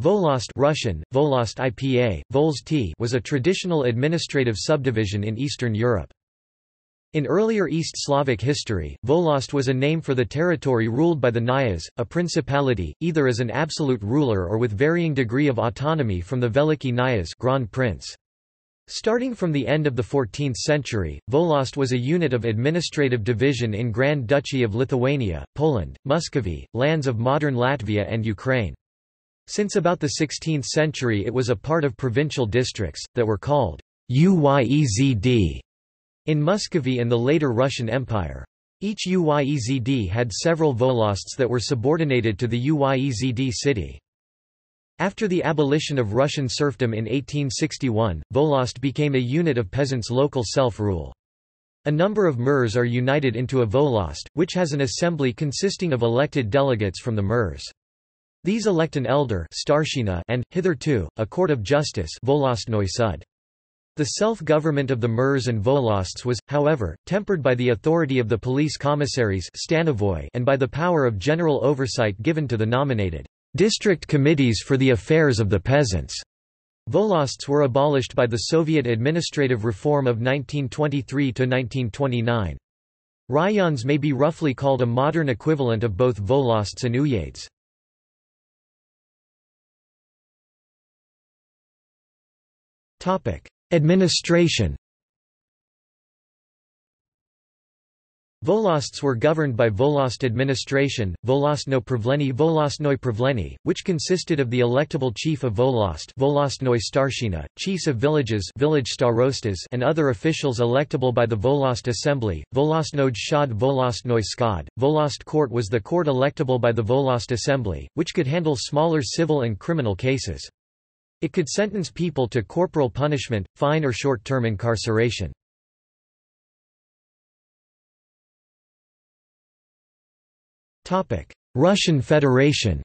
Volost Russian, Volost IPA, Volst was a traditional administrative subdivision in Eastern Europe. In earlier East Slavic history, Volost was a name for the territory ruled by the Knyaz, a principality, either as an absolute ruler or with varying degree of autonomy from the Veliki Knyaz Grand Prince. Starting from the end of the 14th century, Volost was a unit of administrative division in Grand Duchy of Lithuania, Poland, Muscovy, lands of modern Latvia and Ukraine. Since about the 16th century it was a part of provincial districts, that were called Uyezd in Muscovy and the later Russian Empire. Each Uyezd had several volosts that were subordinated to the Uyezd city. After the abolition of Russian serfdom in 1861, Volost became a unit of peasants' local self-rule. A number of Mirs are united into a Volost, which has an assembly consisting of elected delegates from the Mirs. These elect an elder and, hitherto, a court of justice the self-government of the Mirs and Volosts was, however, tempered by the authority of the police commissaries and by the power of general oversight given to the nominated District Committees for the Affairs of the Peasants. Volosts were abolished by the Soviet administrative reform of 1923–1929. Rayons may be roughly called a modern equivalent of both Volosts and Uyezds. Administration Volosts were governed by Volost administration, Volostno Pravleni Volostnoi Pravleni, which consisted of the electable chief of Volost Volostnoi Starshina, chiefs of villages village starostas and other officials electable by the Volost Assembly, Volostnoj Shad Volostnoi Skad. Volost Court was the court electable by the Volost Assembly, which could handle smaller civil and criminal cases. It could sentence people to corporal punishment, fine or short-term incarceration. Russian Federation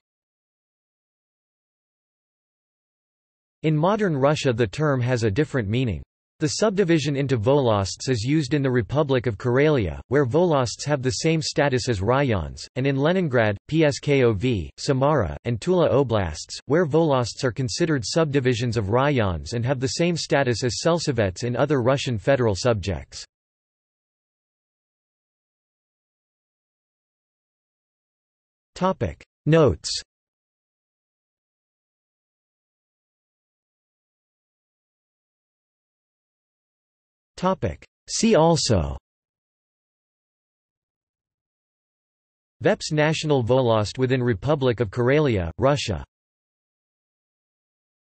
In modern Russia the term has a different meaning. The subdivision into volosts is used in the Republic of Karelia, where volosts have the same status as rayons, and in Leningrad, Pskov, Samara, and Tula oblasts, where volosts are considered subdivisions of rayons and have the same status as selsovets in other Russian federal subjects. Notes See also. Veps National Volost within Republic of Karelia, Russia